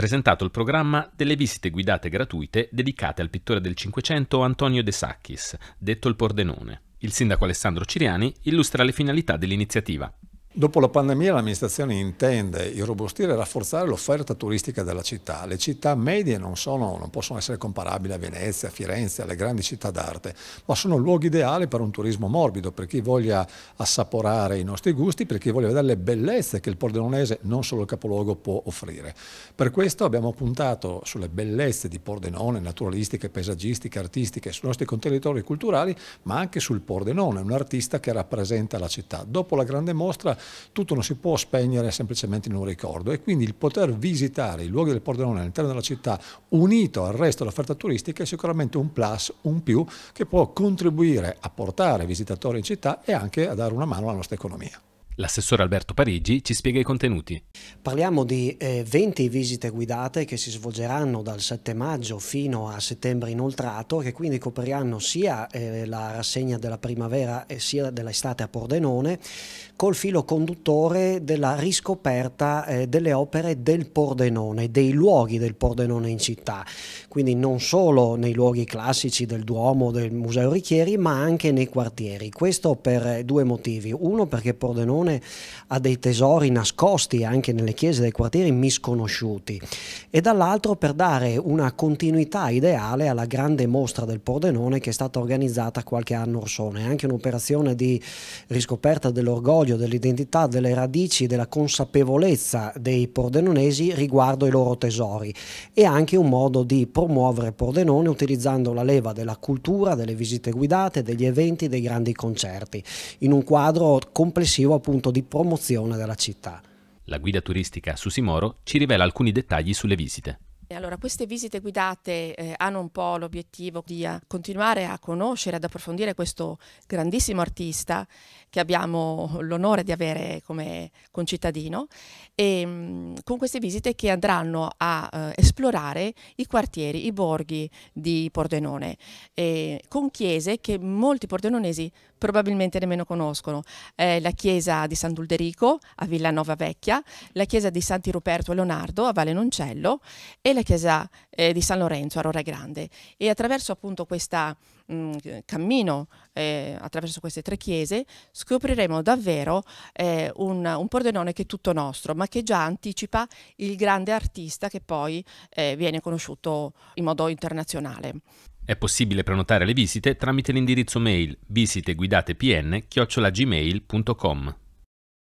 presentato il programma delle visite guidate gratuite dedicate al pittore del Cinquecento Antonio De Sacchis, detto il Pordenone. Il sindaco Alessandro Ciriani illustra le finalità dell'iniziativa. Dopo la pandemia l'amministrazione intende irrobustire e rafforzare l'offerta turistica della città. Le città medie non, sono, non, possono essere comparabili a Venezia, a Firenze, alle grandi città d'arte, ma sono luoghi ideali per un turismo morbido, per chi voglia assaporare i nostri gusti, per chi voglia vedere le bellezze che il Pordenonese, non solo il capoluogo, può offrire. Per questo abbiamo puntato sulle bellezze di Pordenone, naturalistiche, paesaggistiche, artistiche, sui nostri contenitori culturali, ma anche sul Pordenone, un artista che rappresenta la città. Dopo la grande mostra tutto non si può spegnere semplicemente in un ricordo e quindi il poter visitare i luoghi del Pordenone all'interno della città unito al resto dell'offerta turistica è sicuramente un plus, un più che può contribuire a portare visitatori in città e anche a dare una mano alla nostra economia. L'assessore Alberto Parigi ci spiega i contenuti. Parliamo di eh, 20 visite guidate che si svolgeranno dal 7 maggio fino a settembre inoltrato, che quindi copriranno sia eh, la rassegna della primavera e sia dell'estate a Pordenone, col filo conduttore della riscoperta eh, delle opere del Pordenone, dei luoghi del Pordenone in città. Quindi non solo nei luoghi classici del Duomo, del Museo Richieri, ma anche nei quartieri. Questo per due motivi. Uno perché Pordenone Napoleone ha dei tesori nascosti anche nelle chiese dei quartieri misconosciuti e dall'altro per dare una continuità ideale alla grande mostra del Pordenone che è stata organizzata qualche anno orsone, anche un'operazione di riscoperta dell'orgoglio, dell'identità, delle radici, della consapevolezza dei pordenonesi riguardo i loro tesori e anche un modo di promuovere Pordenone utilizzando la leva della cultura, delle visite guidate, degli eventi, dei grandi concerti, in un quadro complessivo appunto punto di promozione della città. La guida turistica Susimoro ci rivela alcuni dettagli sulle visite. Allora, queste visite guidate eh, hanno un po' l'obiettivo di eh, continuare a conoscere, ad approfondire questo grandissimo artista che abbiamo l'onore di avere come concittadino e mh, mm, con queste visite che andranno a eh, esplorare i quartieri, i borghi di Pordenone, eh, con chiese che molti pordenonesi probabilmente nemmeno conoscono. La chiesa di San Dulderico a Villanova Vecchia, la chiesa di Santi Ruperto e Leonardo a Valle Noncello e la chiesa eh, di San Lorenzo a Rore Grande. E attraverso appunto questo mm, cammino, eh, attraverso queste tre chiese, scopriremo davvero eh, un, un Pordenone che è tutto nostro, ma che già anticipa il grande artista che poi eh, viene conosciuto in modo internazionale. È possibile prenotare le visite tramite l'indirizzo mail visiteguidatepn-gmail.com.